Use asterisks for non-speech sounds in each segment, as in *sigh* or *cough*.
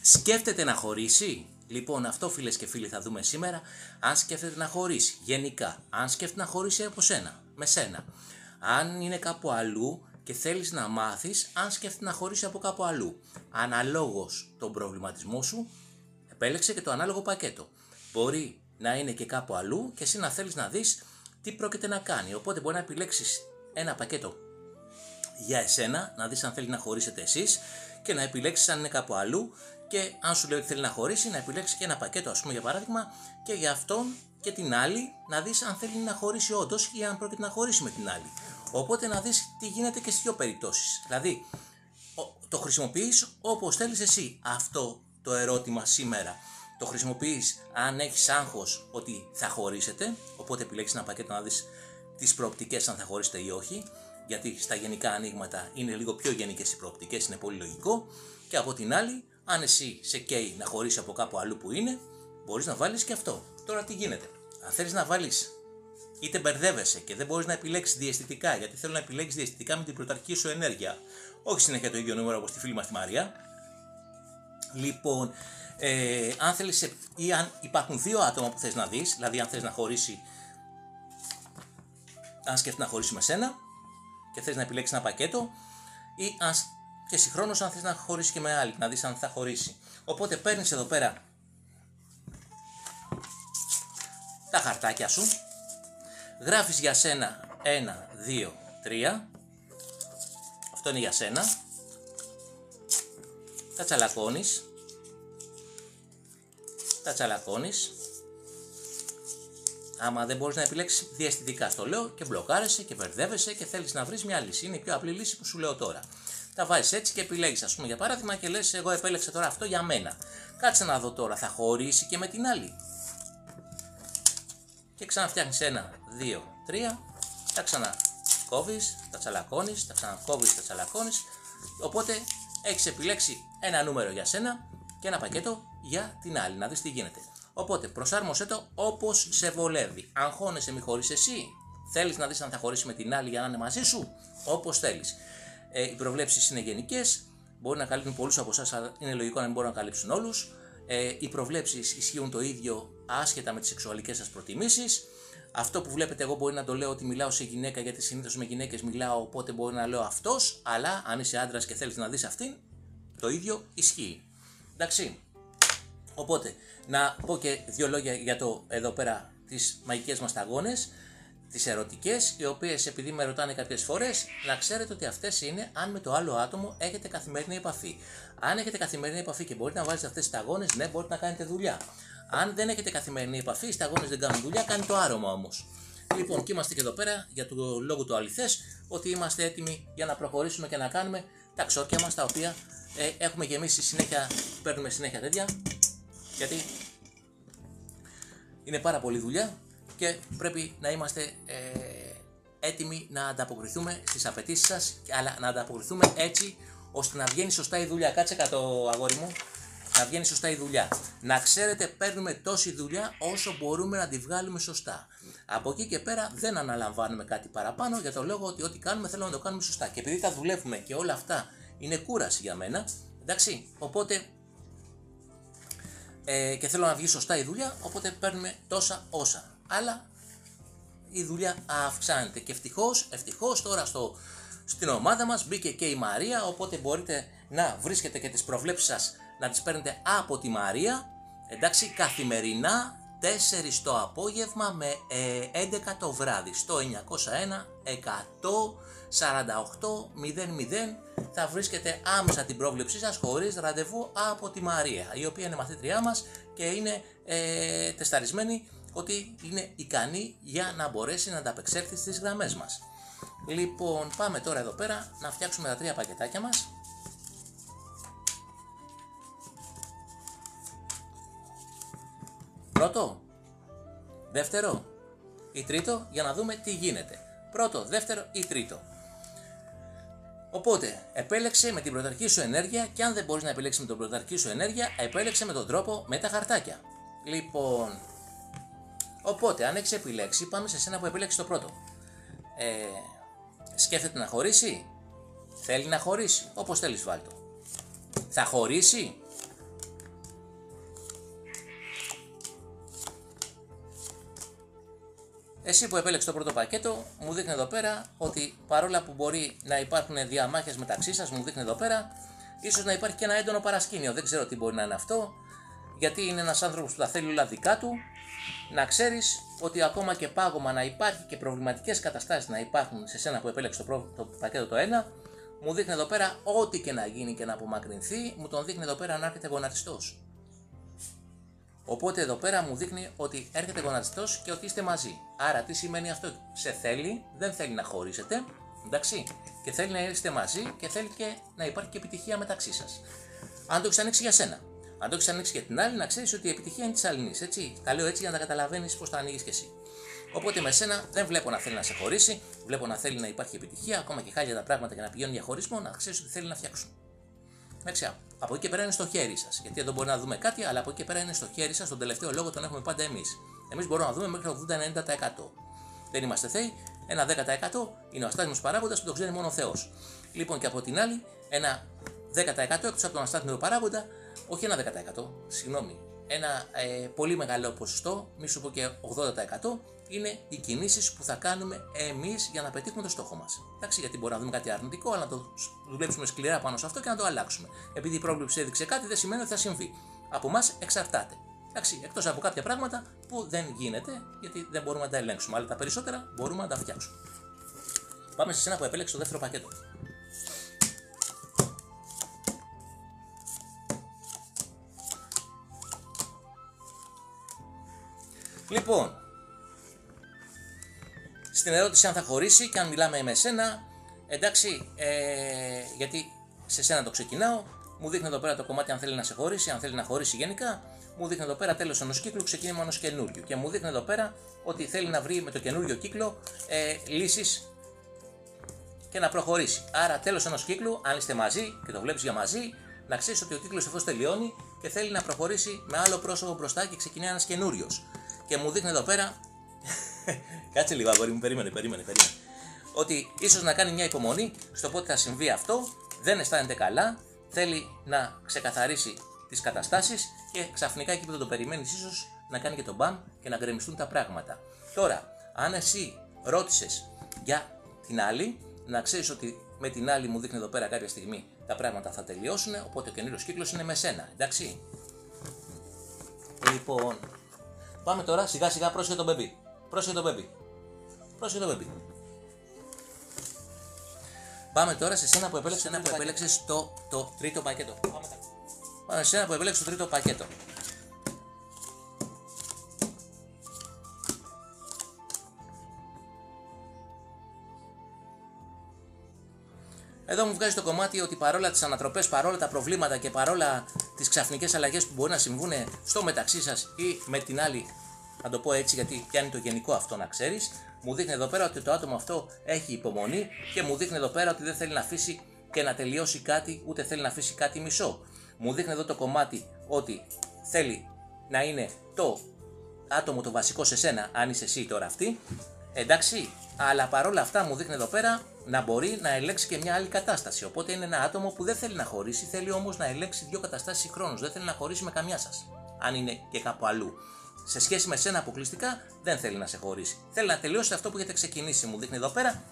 Σκέφτεται να χωρίσει; Λοιπόν, αυτό φίλες και φίλοι θα δούμε σήμερα. Αν σκέφτεται να χωρίσει, γενικά. Αν σκέφτεται να χωρίσει από σένα, με σένα. Αν είναι κάπου αλλού και θέλεις να μάθεις αν σκέφτεται να χωρίσει από κάπου αλλού. Αναλόγως τον προβληματισμό σου, επέλεξε και το ανάλογο πακέτο. Μπορεί να είναι και κάπου αλλού και εσύ να θέλεις να δεις τι πρόκειται να κάνει. Οπότε μπορεί να επιλέξεις ένα πακέτο για εσένα, να δεις αν θέλεις να χωρίσετε εσείς και να επιλέξεις αν είναι κάπου αλλού και αν σου λέει ότι θέλει να χωρίσει, να επιλέξει και ένα πακέτο, ας πούμε για παράδειγμα, και για αυτόν και την άλλη να δεις αν θέλει να χωρίσει όντως ή αν πρόκειται να χωρίσει με την άλλη. Οπότε να δεις τι γίνεται και στις δύο περιπτώσεις. Δηλαδή, το χρησιμοποιείς όπως θέλεις εσύ αυτό το ερώτημα σήμερα. Το χρησιμοποιείς αν έχεις άγχος ότι θα χωρίσετε, οπότε επιλέξεις ένα πακέτο να δεις τις προοπτικές αν θα χωρίσετε ή όχι, γιατί στα γενικά ανοίγματα είναι λίγο πιο γενικές οι προοπτικές, είναι πολύ λογικό. Και από την άλλη, αν εσύ σε καίει να χωρίσεις από κάπου αλλού που είναι, μπορείς να βάλεις και αυτό. Τώρα τι γίνεται; Αν θέλεις να βάλεις είτε μπερδεύεσαι και δεν μπορείς να επιλέξεις διαισθητικά, γιατί θέλω να επιλέξεις διαισθητικά με την πρωταρχική σου ενέργεια. Όχι συνέχεια το ίδιο νούμερο όπως τη φίλη μας τη Μαρία. Λοιπόν, ε, αν θέλεις, ή αν υπάρχουν δύο άτομα που θες να δεις, δηλαδή αν θες να χωρίσει, αν σκέφτεται να χωρίσεις με σένα και θες να επιλέξεις ένα πακέτο, ή αν και συγχρόνως αν θες να χωρίσει και με άλλη, να δεις αν θα χωρίσει. Οπότε παίρνεις εδώ πέρα τα χαρτάκια σου, γράφεις για σένα 1, 2, 3, αυτό είναι για σένα, τα τσαλακώνεις, τα τσαλακώνεις, άμα δεν μπορείς να επιλέξεις διαστητικά στο λέω και μπλοκάρεσαι και μπερδεύεσαι και θέλεις να βρεις μια λύση. Είναι η πιο απλή λύση που σου λέω τώρα τα βάζεις έτσι και επιλέγεις, ας πούμε, για παράδειγμα, και λες: Εγώ επέλεξα τώρα αυτό για μένα. Κάτσε να δω τώρα, θα χωρίσει και με την άλλη. Και ξαναφτιάχνεις ένα, δύο, τρία, τα ξανακόβεις, τα τσαλακώνεις, τα ξανακόβεις, τα τσαλακώνεις. Οπότε έχεις επιλέξει ένα νούμερο για σένα και ένα πακέτο για την άλλη, να δεις τι γίνεται. Οπότε προσάρμοσέ το όπως σε βολεύει. Αγχώνεσαι, μη χωρίς εσύ. Θέλεις να δεις αν θα χωρίσει με την άλλη για να είναι μαζί σου, όπως θέλεις. Ε, οι προβλέψεις είναι γενικές, μπορεί να καλύπτουν πολλούς από εσάς, αλλά είναι λογικό να μην μπορούν να καλύψουν όλους. Ε, οι προβλέψεις ισχύουν το ίδιο άσχετα με τις σεξουαλικές σας προτιμήσεις. Αυτό που βλέπετε, εγώ μπορεί να το λέω ότι μιλάω σε γυναίκα, γιατί συνήθως με γυναίκες μιλάω, οπότε μπορεί να λέω αυτός, αλλά αν είσαι άντρας και θέλεις να δεις αυτήν, το ίδιο ισχύει. Εντάξει. Οπότε, να πω και δύο λόγια για το εδώ πέρα τις μαγικές μας ταγόνε τις ερωτικές, οι οποίες επειδή με ρωτάνε κάποιες φορές, να ξέρετε ότι αυτές είναι αν με το άλλο άτομο έχετε καθημερινή επαφή. Αν έχετε καθημερινή επαφή και μπορείτε να βάλετε αυτές τις σταγόνες, ναι, μπορείτε να κάνετε δουλειά. Αν δεν έχετε καθημερινή επαφή, οι σταγόνες δεν κάνουν δουλειά, κάνει το άρωμα όμως. Λοιπόν, και είμαστε και εδώ πέρα για το λόγο του αληθές, ότι είμαστε έτοιμοι για να προχωρήσουμε και να κάνουμε τα ξόρκια μας τα οποία ε, έχουμε γεμίσει συνέχεια, παίρνουμε συνέχεια τέτοια. Γιατί είναι πάρα πολύ δουλειά και πρέπει να είμαστε ε, έτοιμοι να ανταποκριθούμε στις απαιτήσεις σας, αλλά να ανταποκριθούμε έτσι ώστε να βγαίνει σωστά η δουλειά. Κάτσε κάτω αγόρι μου, να βγαίνει σωστά η δουλειά. Να ξέρετε παίρνουμε τόση δουλειά όσο μπορούμε να τη βγάλουμε σωστά. Από εκεί και πέρα δεν αναλαμβάνουμε κάτι παραπάνω για το λόγο ότι ό,τι κάνουμε θέλουμε να το κάνουμε σωστά. Και επειδή τα δουλεύουμε και όλα αυτά είναι κούραση για μένα, εντάξει, οπότε ε, και θέλω να βγει σωστά η δουλειά, οπότε παίρνουμε τόσα όσα αλλά η δουλειά αυξάνεται και ευτυχώς, ευτυχώς τώρα στο, στην ομάδα μας μπήκε και η Μαρία οπότε μπορείτε να βρίσκετε και τις προβλέψεις σας να τις παίρνετε από τη Μαρία. Εντάξει καθημερινά 4 το απόγευμα με 11 ε, το βράδυ στο 901 100 00 θα βρίσκετε άμεσα την πρόβλεψή σας χωρίς ραντεβού από τη Μαρία η οποία είναι μαθήτριά μας και είναι ε, τεσταρισμένη ότι είναι ικανή για να μπορέσει να ανταπεξέλθει στις γραμμές μας. Λοιπόν, πάμε τώρα εδώ πέρα να φτιάξουμε τα τρία πακετάκια μας. Πρώτο, δεύτερο ή τρίτο για να δούμε τι γίνεται. Πρώτο, δεύτερο ή τρίτο. Οπότε, επέλεξε με την πρωταρχική σου ενέργεια και αν δεν μπορείς να επιλέξεις με την πρωταρχική σου ενέργεια, επέλεξε με τον τρόπο με τα χαρτάκια. Λοιπόν, Οπότε, αν έχεις επιλέξει, πάμε σε εσένα που επιλέξεις το πρώτο. Ε, σκέφτεται να χωρίσει; Θέλει να χωρίσει. Όπως θέλεις, βάλτο. Θα χωρίσει; Εσύ που επέλεξες το πρώτο πακέτο, μου δείχνει εδώ πέρα ότι παρόλα που μπορεί να υπάρχουν διαμάχες μεταξύ σας, μου δείχνει εδώ πέρα, ίσως να υπάρχει και ένα έντονο παρασκήνιο. Δεν ξέρω τι μπορεί να είναι αυτό, γιατί είναι ένας άνθρωπος που τα θέλει όλα δικά του να ξέρεις ότι ακόμα και πάγωμα να υπάρχει και προβληματικές καταστάσεις να υπάρχουν σε σένα που επέλεξε το, πρώτο, το πακέτο το 1, μου δείχνει εδώ πέρα ό,τι και να γίνει και να απομακρυνθεί, μου τον δείχνει εδώ πέρα να έρχεται γονατιστός. Οπότε εδώ πέρα μου δείχνει ότι έρχεται γονατιστός και ότι είστε μαζί. Άρα τι σημαίνει αυτό, σε θέλει, δεν θέλει να χωρίσετε, εντάξει, και θέλει να είστε μαζί και θέλει και να υπάρχει και επιτυχία μεταξύ σας. Αν το έχεις ανοίξει για σένα, αν το έχεις ανοίξει για την άλλη, να ξέρεις ότι η επιτυχία είναι της άλλη. Έτσι. Τα λέω έτσι για να τα καταλαβαίνεις πώς τα ανοίγεις κι εσύ. Οπότε με σένα δεν βλέπω να θέλει να σε χωρίσει, βλέπω να θέλει να υπάρχει επιτυχία, ακόμα και χάλια τα πράγματα και να πηγαίνουν για χωρισμό, να ξέρεις ότι θέλει να φτιάξουν. Εντάξει, από εκεί και πέρα είναι στο χέρι σας. Γιατί εδώ μπορεί να δούμε κάτι, αλλά από εκεί και πέρα είναι στο χέρι σας. Τον τελευταίο λόγο τον έχουμε πάντα εμείς. Εμείς μπορούμε να δούμε μέχρι 80-90%. Δεν είμαστε θεοί. Ένα 10% είναι ο αστάθμιος παράγοντας που το ξέρει μόνο ο Θεός. Λοιπόν, και από την άλλη, ένα 10% εκτός από τον αστάθμιο παράγοντα, όχι ένα 10%, συγγνώμη, ένα ε, πολύ μεγάλο ποσοστό, μη σου πω και 80%, είναι οι κινήσεις που θα κάνουμε εμείς για να πετύχουμε το στόχο μας. Εντάξει, γιατί μπορεί να δούμε κάτι αρνητικό, αλλά να το δουλέψουμε σκληρά πάνω σε αυτό και να το αλλάξουμε. Επειδή η πρόβλεψη έδειξε κάτι, δεν σημαίνει ότι θα συμβεί. Από εμάς εξαρτάται. Εντάξει, εκτός από κάποια πράγματα που δεν γίνεται, γιατί δεν μπορούμε να τα ελέγξουμε. Αλλά τα περισσότερα μπορούμε να τα φτιάξουμε. Πάμε σε ένα που επέλεξε το δεύτερο πακέτο. Λοιπόν, στην ερώτηση αν θα χωρίσει και αν μιλάμε με σένα, εντάξει, ε, γιατί σε σένα το ξεκινάω, μου δείχνει εδώ πέρα το κομμάτι αν θέλει να σε χωρίσει, αν θέλει να χωρίσει γενικά, μου δείχνει εδώ πέρα τέλος ενός κύκλου, ξεκίνημα ενός καινούριου. Και μου δείχνει εδώ πέρα ότι θέλει να βρει με το καινούριο κύκλο ε, λύσεις και να προχωρήσει. Άρα, τέλος ενός κύκλου, αν είστε μαζί και το βλέπεις για μαζί, να ξέρεις ότι ο κύκλος αυτό τελειώνει και θέλει να προχωρήσει με άλλο πρόσωπο μπροστά και ξεκινάει ένας καινούριος. Και μου δείχνει εδώ πέρα *laughs* Κάτσε λίγο, αγόρι μου, περίμενε, περίμενε, περίμενε. Ότι ίσως να κάνει μια υπομονή στο πότε θα συμβεί αυτό, δεν αισθάνεται καλά, θέλει να ξεκαθαρίσει τις καταστάσεις και ξαφνικά εκεί που δεν το περιμένεις, ίσως να κάνει και τον μπαμ και να γκρεμιστούν τα πράγματα. Τώρα, αν εσύ ρώτησες για την άλλη, να ξέρεις ότι με την άλλη μου δείχνει εδώ πέρα κάποια στιγμή τα πράγματα θα τελειώσουν, οπότε ο καινούριο κύκλος είναι με σένα, εντάξει. Λοιπόν, πάμε τώρα σιγά σιγά πρόσεχε τον μπεμπί. Πρόσεχε το baby. Πρόσεχε το baby. Πάμε τώρα σε σένα που επέλεξε ένα που επέλεξε το, το τρίτο πακέτο. Πάμε, Πάμε σε ένα που επέλεξε το τρίτο πακέτο. Εδώ μου βγάζει το κομμάτι ότι παρόλα τις ανατροπές, παρόλα τα προβλήματα και παρόλα τις ξαφνικές αλλαγές που μπορεί να συμβούν στο μεταξύ σας ή με την άλλη να το πω έτσι γιατί πιάνει το γενικό αυτό να ξέρεις. Μου δείχνει εδώ πέρα ότι το άτομο αυτό έχει υπομονή και μου δείχνει εδώ πέρα ότι δεν θέλει να αφήσει και να τελειώσει κάτι, ούτε θέλει να αφήσει κάτι μισό. Μου δείχνει εδώ το κομμάτι ότι θέλει να είναι το άτομο το βασικό σε σένα, αν είσαι εσύ τώρα αυτή. Εντάξει, αλλά παρόλα αυτά μου δείχνει εδώ πέρα να μπορεί να ελέξει και μια άλλη κατάσταση. Οπότε είναι ένα άτομο που δεν θέλει να χωρίσει, θέλει όμως να ελέξει δύο καταστάσεις συγχρόνως. Δεν θέλει να χωρίσει με καμιά σας, αν είναι και κάπου αλλού σε σχέση με σένα αποκλειστικά δεν θέλει να σε χωρίσει. Θέλει να τελειώσει αυτό που έχετε ξεκινήσει. Μου δείχνει εδώ πέρα.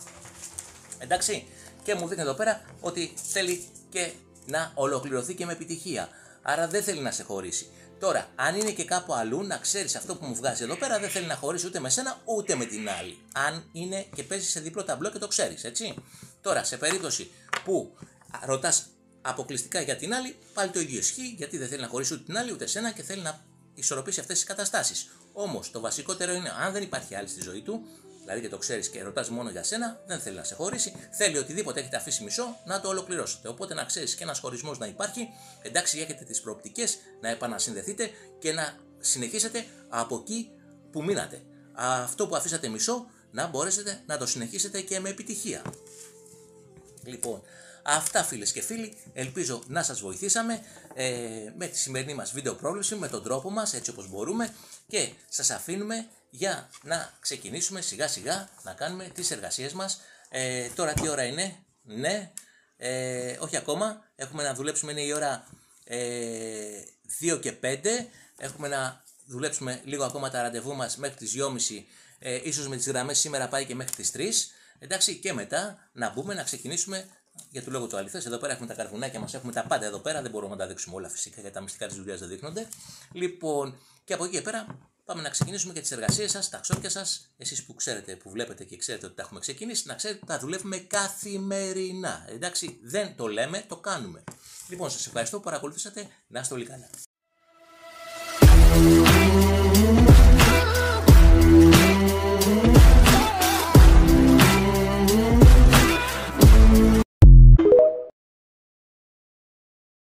Εντάξει. Και μου δείχνει εδώ πέρα ότι θέλει και να ολοκληρωθεί και με επιτυχία. Άρα δεν θέλει να σε χωρίσει. Τώρα, αν είναι και κάπου αλλού, να ξέρεις αυτό που μου βγάζει εδώ πέρα, δεν θέλει να χωρίσει ούτε με σένα ούτε με την άλλη. Αν είναι και παίζεις σε διπλό ταμπλό και το ξέρεις, έτσι. Τώρα, σε περίπτωση που ρωτάς αποκλειστικά για την άλλη, πάλι το ίδιο ισχύει, γιατί δεν θέλει να χωρίσει ούτε την άλλη ούτε σένα και θέλει να ισορροπήσει αυτές τις καταστάσεις. Όμως το βασικότερο είναι, αν δεν υπάρχει άλλη στη ζωή του, δηλαδή και το ξέρεις και ρωτάς μόνο για σένα, δεν θέλει να σε χωρίσει, θέλει οτιδήποτε έχετε αφήσει μισό να το ολοκληρώσετε. Οπότε να ξέρεις και ένας χωρισμός να υπάρχει, εντάξει, έχετε τις προοπτικές να επανασυνδεθείτε και να συνεχίσετε από εκεί που μείνατε. Αυτό που αφήσατε μισό να μπορέσετε να το συνεχίσετε και με επιτυχία. Λοιπόν, Αυτά φίλες και φίλοι, ελπίζω να σας βοηθήσαμε ε, με τη σημερινή μας βίντεο πρόβληση, με τον τρόπο μας έτσι όπως μπορούμε και σας αφήνουμε για να ξεκινήσουμε σιγά σιγά να κάνουμε τις εργασίες μας. Ε, τώρα τι ώρα είναι, ναι, ε, όχι ακόμα, έχουμε να δουλέψουμε, είναι η ώρα ε, 2 και 5, έχουμε να δουλέψουμε λίγο ακόμα τα ραντεβού μας μέχρι τις 2.30 Ε, ίσως με τις γραμμές σήμερα πάει και μέχρι τις 3. Εντάξει, και μετά να μπούμε να ξεκινήσουμε για του λόγου του αληθές. Εδώ πέρα έχουμε τα καρβουνάκια μας, έχουμε τα πάντα εδώ πέρα. Δεν μπορούμε να τα δείξουμε όλα φυσικά γιατί τα μυστικά της δουλειάς δεν δείχνονται. Λοιπόν, και από εκεί και πέρα πάμε να ξεκινήσουμε και τις εργασίες σας, τα ξόρκια σας. Εσείς που ξέρετε, που βλέπετε και ξέρετε ότι τα έχουμε ξεκινήσει, να ξέρετε ότι τα δουλεύουμε καθημερινά. Εντάξει, δεν το λέμε, το κάνουμε. Λοιπόν, σας ευχαριστώ που παρακολουθήσατε. Να είστε όλοι καλά.